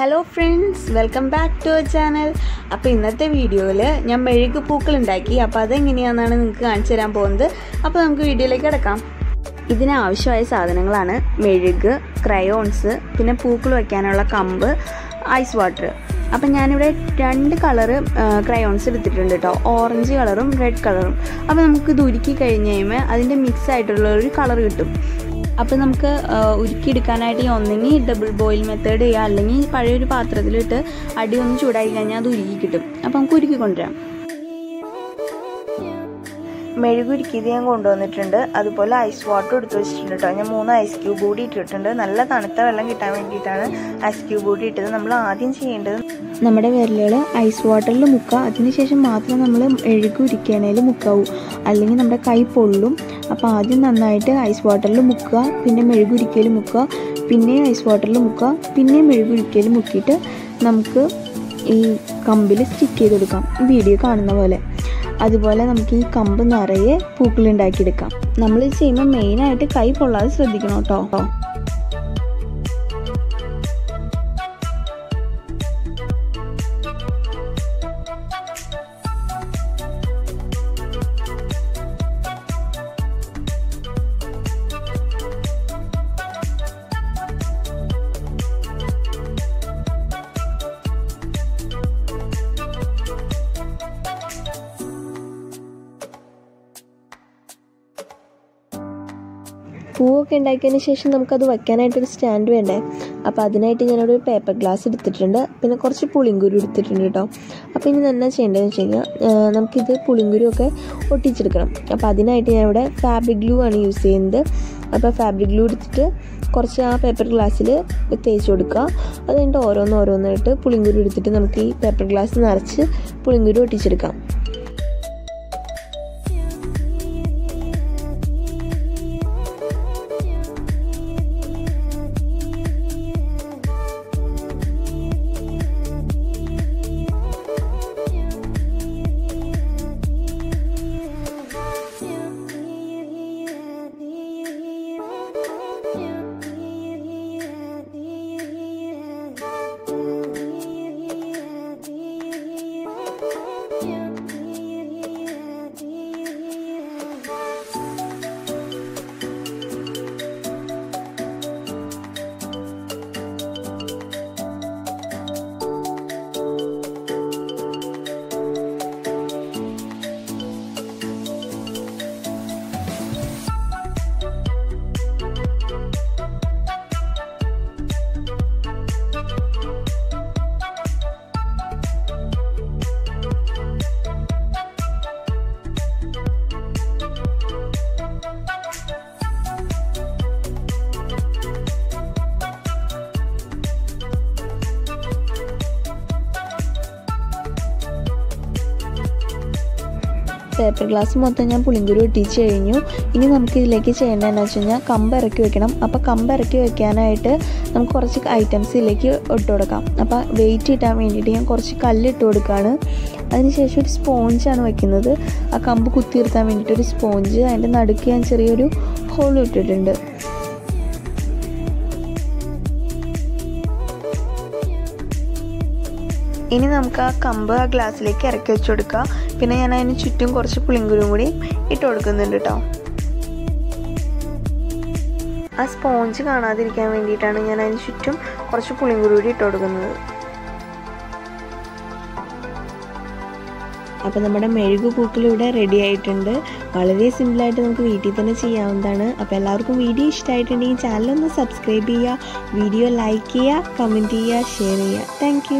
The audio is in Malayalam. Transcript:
Hello friends welcome back to our channel അപ്പോൾ ഇന്നത്തെ വീഡിയോയിൽ ഞാൻ മെഴുക് പൂക്കൾ ഉണ്ടാക്കി. അപ്പോൾ അതെങ്ങനെയാണെന്നാണ് നിങ്ങൾക്ക് കാണിച്ചു തരാൻ പോകുന്നത്. അപ്പോൾ നമുക്ക് വീഡിയോയിലേക്ക് കിടക്കാം. ഇതിനാവശ്യമായ സാധനങ്ങളാണ് മെഴുക് ക്രയോൺസ് പിന്നെ പൂക്കൾ വയ്ക്കാനുള്ള കമ്പ് ഐസ് വാട്ടർ അപ്പം ഞാനിവിടെ രണ്ട് കളറ് ക്രയോൺസ് എടുത്തിട്ടുണ്ട് കേട്ടോ ഓറഞ്ച് കളറും റെഡ് കളറും അപ്പോൾ നമുക്ക് ഇത് ഉരുക്കി കഴിഞ്ഞ് കഴിയുമ്പോൾ അതിന്റെ മിക്സ് ആയിട്ടുള്ള ഒരു കളർ കിട്ടും. അപ്പോൾ നമുക്ക് ഉരുക്കിയെടുക്കാനായിട്ട് ഒന്നെങ്കിൽ ഡബിൾ ബോയിൽ മെത്തേഡ് ചെയ്യുക. അല്ലെങ്കിൽ പഴയൊരു പാത്രത്തിലിട്ട് അടി ഒന്ന് ചൂടായി കഴിഞ്ഞാൽ അത് ഉരുക്കി കിട്ടും. അപ്പോൾ നമുക്ക് ഉരുക്കി കൊണ്ടുവരാം മെഴുകുരുക്കിയത് കൊണ്ടുവന്നിട്ടുണ്ട്. അതുപോലെ ഐസ് വാട്ടർ എടുത്ത് വെച്ചിട്ടുണ്ട് കേട്ടോ. ഞാൻ മൂന്ന് ഐസ് ക്യൂബ് കൂടി ഇട്ടിട്ടുണ്ട്. നല്ല തണുത്ത വെള്ളം കിട്ടാൻ വേണ്ടിയിട്ടാണ് ഐസ് ക്യൂബ് കൂടി ഇട്ടത്. നമ്മൾ ആദ്യം ചെയ്യേണ്ടത് നമ്മുടെ വിരലുകൾ ഐസ് വാട്ടറിൽ മുക്കുക. അതിനുശേഷം മാത്രം നമ്മൾ മെഴുകുരുക്കണേൽ മുക്കാവൂ. അല്ലെങ്കിൽ നമ്മുടെ കൈ പൊള്ളും. അപ്പോൾ ആദ്യം നന്നായിട്ട് ഐസ് വാട്ടറിൽ മുക്കുക. പിന്നെ മെഴുകുരുക്കയിൽ മുക്കുക. പിന്നെ ഐസ് വാട്ടറിൽ മുക്കുക. പിന്നെ മെഴുകുരുക്കയിൽ മുക്കിയിട്ട് നമുക്ക് ഈ കമ്പിൽ സ്റ്റിക്ക് ചെയ്ത് കൊടുക്കാം വീഡിയോ കാണുന്ന പോലെ. അതുപോലെ നമുക്ക് ഈ കമ്പ് നിറയെ പൂക്കൾ ഉണ്ടാക്കിയെടുക്കാം. നമ്മൾ ചെയ്യുമ്പോൾ മെയിനായിട്ട് കൈ പൊള്ളാതെ ശ്രദ്ധിക്കണം കേട്ടോ. പൂവൊക്കെ ഉണ്ടാക്കിയതിന് ശേഷം നമുക്കത് വയ്ക്കാനായിട്ടൊരു സ്റ്റാൻഡ് വേണ്ടേ? അപ്പോൾ അതിനായിട്ട് ഞാനൊരു പേപ്പർ ഗ്ലാസ് എടുത്തിട്ടുണ്ട്. പിന്നെ കുറച്ച് പുളിങ്കുരു എടുത്തിട്ടുണ്ട് കേട്ടോ. അപ്പോൾ ഇനി എന്നാ ചെയ്യേണ്ടതെന്ന് വെച്ച് കഴിഞ്ഞാൽ നമുക്കിത് പുളിങ്കുരു ഒക്കെ ഒട്ടിച്ചെടുക്കണം. അപ്പോൾ അതിനായിട്ട് ഞാൻ ഇവിടെ ഫാബ്രിക് ഗ്ലൂ ആണ് യൂസ് ചെയ്യുന്നത്. അപ്പോൾ ഫാബ്രിക് ഗ്ലൂ എടുത്തിട്ട് കുറച്ച് ആ പേപ്പർ ഗ്ലാസ്സിൽ തേച്ച് കൊടുക്കുക. അത് കഴിഞ്ഞിട്ട് ഓരോന്ന് ഓരോന്നായിട്ട് പുളിങ്കുരു എടുത്തിട്ട് നമുക്ക് ഈ പേപ്പർ ഗ്ലാസ് നിറച്ച് പുളിങ്കുരു ഒട്ടിച്ചെടുക്കാം. you. പേപ്പർ ഗ്ലാസ് മൊത്തം ഞാൻ പുളിങ്കുരു ഒട്ടിച്ച് കഴിഞ്ഞു. ഇനി നമുക്ക് ഇതിലേക്ക് ചെയ്യേണ്ടതെന്ന് വെച്ച് കഴിഞ്ഞാൽ കമ്പ് ഇറക്കി വെക്കണം. അപ്പോൾ കമ്പ് ഇറക്കി വെക്കാനായിട്ട് നമുക്ക് കുറച്ച് ഐറ്റംസ് ഇതിലേക്ക് ഇട്ട് കൊടുക്കാം. അപ്പോൾ വെയിറ്റ് കിട്ടാൻ വേണ്ടിയിട്ട് ഞാൻ കുറച്ച് കല്ല് ഇട്ട് കൊടുക്കുകയാണ് അതിനുശേഷം ഒരു സ്പോഞ്ചാണ് വെക്കുന്നത്. ആ കമ്പ് കുത്തിയിരുത്താൻ വേണ്ടിയിട്ട് ഒരു സ്പോഞ്ച് അതിന്റെ നടുക്ക് ഞാൻ ചെറിയൊരു ഹോൾ ഇട്ടിട്ടുണ്ട്. ഇനി നമുക്ക് ആ കമ്പ് ആ ഗ്ലാസ്സിലേക്ക് ഇറക്കി വെച്ച് കൊടുക്കുക പിന്നെ ഞാൻ അതിന് ചുറ്റും കുറച്ച് പുളിങ്കുരും കൂടി ഇട്ട് കൊടുക്കുന്നുണ്ട് കേട്ടോ ആ സ്പോഞ്ച് കാണാതിരിക്കാൻ വേണ്ടിയിട്ടാണ് ഞാൻ അതിന് ചുറ്റും കുറച്ച് പുളിങ്കുരു കൂടി ഇട്ട് കൊടുക്കുന്നത്. അപ്പോൾ നമ്മുടെ മെഴുകു പൂക്കൾ ഇവിടെ റെഡി ആയിട്ടുണ്ട്. വളരെ സിമ്പിളായിട്ട് നമുക്ക് വീട്ടിൽ തന്നെ ചെയ്യാവുന്നതാണ്. അപ്പോൾ എല്ലാവർക്കും വീഡിയോ ഇഷ്ടമായിട്ടുണ്ടെങ്കിൽ ചാനലൊന്ന് സബ്സ്ക്രൈബ് ചെയ്യുക വീഡിയോ ലൈക്ക് ചെയ്യുക കമന്റ് ചെയ്യുക ഷെയർ ചെയ്യുക. താങ്ക്